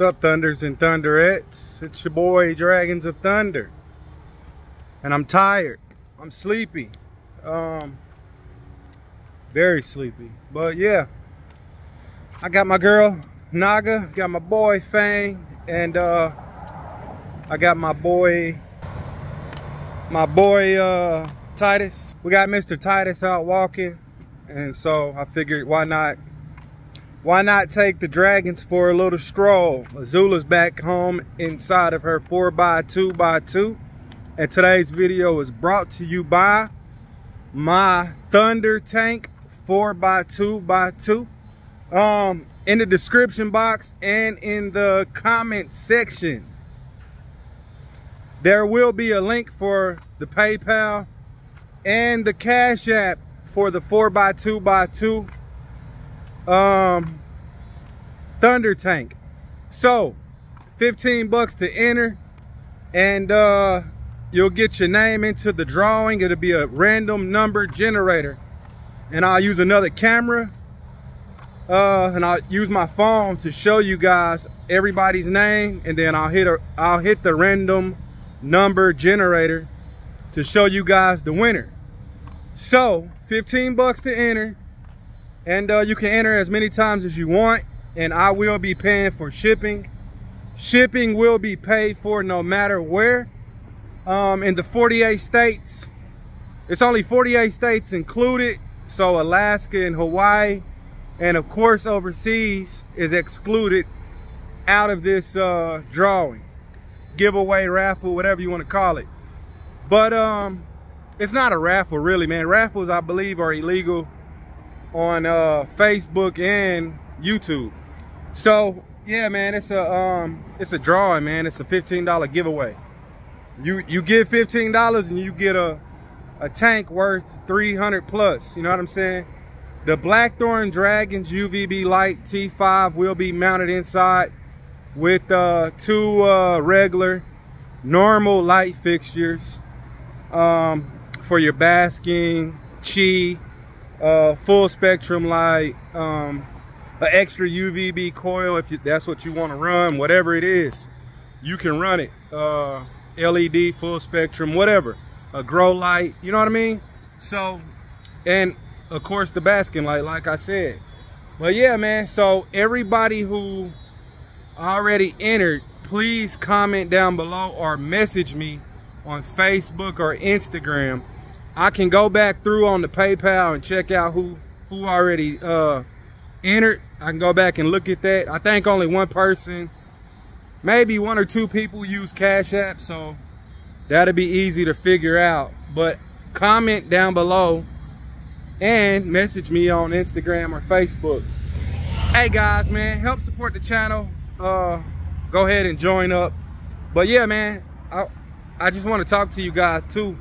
What's up, Thunders and Thunderettes? It's your boy, Dragons of Thunder. And I'm tired. I'm sleepy. Um, very sleepy. But yeah, I got my girl, Naga. Got my boy, Fang. And uh, I got my boy, my boy, uh, Titus. We got Mr. Titus out walking. And so I figured why not why not take the dragons for a little stroll? Azula's back home inside of her 4x2x2. And today's video is brought to you by my Thunder Tank 4x2x2. Um, in the description box and in the comment section, there will be a link for the PayPal and the Cash App for the 4x2x2 um, Thunder Tank. So, 15 bucks to enter and uh, you'll get your name into the drawing. It'll be a random number generator. And I'll use another camera uh, and I'll use my phone to show you guys everybody's name and then I'll hit a, I'll hit the random number generator to show you guys the winner. So, 15 bucks to enter and uh, you can enter as many times as you want and I will be paying for shipping. Shipping will be paid for no matter where. Um, in the 48 states, it's only 48 states included. So Alaska and Hawaii, and of course overseas is excluded out of this uh, drawing, giveaway, raffle, whatever you want to call it. But um, it's not a raffle really, man. Raffles, I believe, are illegal on uh, Facebook and YouTube. So yeah, man, it's a um, it's a drawing, man. It's a $15 giveaway. You you give $15 and you get a a tank worth 300 plus. You know what I'm saying? The Blackthorn Dragons UVB Light T5 will be mounted inside with uh, two uh, regular normal light fixtures um, for your basking, chi, uh, full spectrum light, um, an extra UVB coil if you, that's what you want to run, whatever it is, you can run it. Uh, LED, full spectrum, whatever. A grow light, you know what I mean? So, and of course the basking light, like I said. But yeah, man, so everybody who already entered, please comment down below or message me on Facebook or Instagram. I can go back through on the PayPal and check out who who already uh, entered. I can go back and look at that. I think only one person, maybe one or two people use Cash App, so that'll be easy to figure out. But comment down below and message me on Instagram or Facebook. Hey guys, man, help support the channel. Uh, go ahead and join up. But yeah, man, I, I just want to talk to you guys too.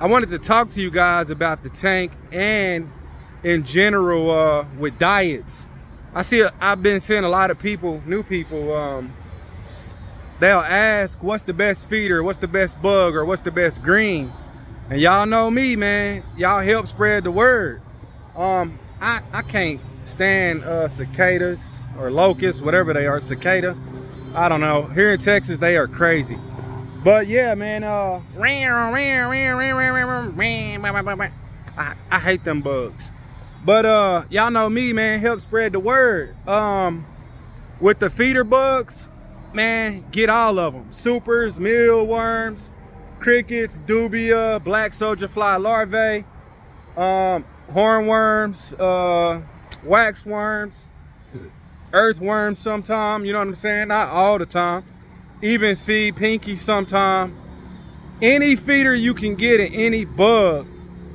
I wanted to talk to you guys about the tank and in general uh, with diets. I see, I've been seeing a lot of people, new people, um, they'll ask what's the best feeder, what's the best bug, or what's the best green. And y'all know me, man. Y'all help spread the word. Um, I, I can't stand uh, cicadas or locusts, whatever they are, cicada. I don't know. Here in Texas, they are crazy. But yeah, man, uh, I, I hate them bugs. But uh, y'all know me, man, help spread the word. Um, with the feeder bugs, man, get all of them. Supers, mealworms, crickets, dubia, black soldier fly larvae, um, hornworms, uh, waxworms, earthworms sometime, you know what I'm saying? Not all the time. Even feed pinky sometime. Any feeder you can get in any bug,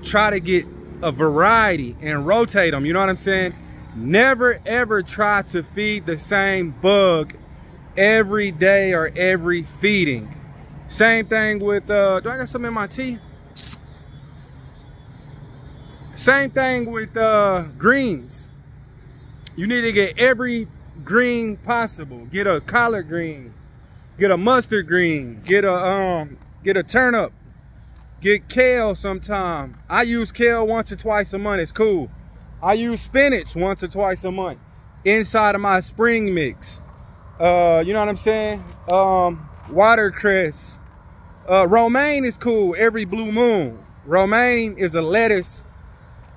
try to get a variety and rotate them. You know what I'm saying? Never ever try to feed the same bug every day or every feeding. Same thing with, uh, do I got some in my tea? Same thing with uh, greens. You need to get every green possible. Get a collard green, get a mustard green, get a um, get a turnip, Get kale sometime. I use kale once or twice a month. It's cool. I use spinach once or twice a month inside of my spring mix. Uh, you know what I'm saying? Um, watercress. Uh, romaine is cool every blue moon. Romaine is a lettuce,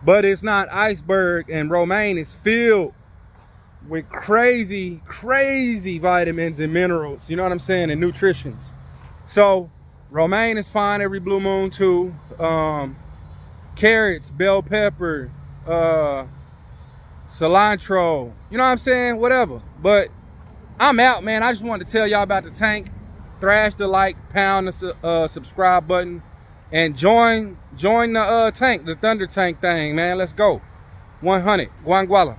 but it's not iceberg. And romaine is filled with crazy, crazy vitamins and minerals. You know what I'm saying? And nutritions. So romaine is fine every blue moon too. Um, carrots, bell pepper, uh, cilantro. You know what I'm saying? Whatever. But I'm out, man. I just wanted to tell y'all about the tank. Thrash the like, pound the uh, subscribe button, and join join the uh, tank, the Thunder Tank thing, man. Let's go. 100. Guanguala.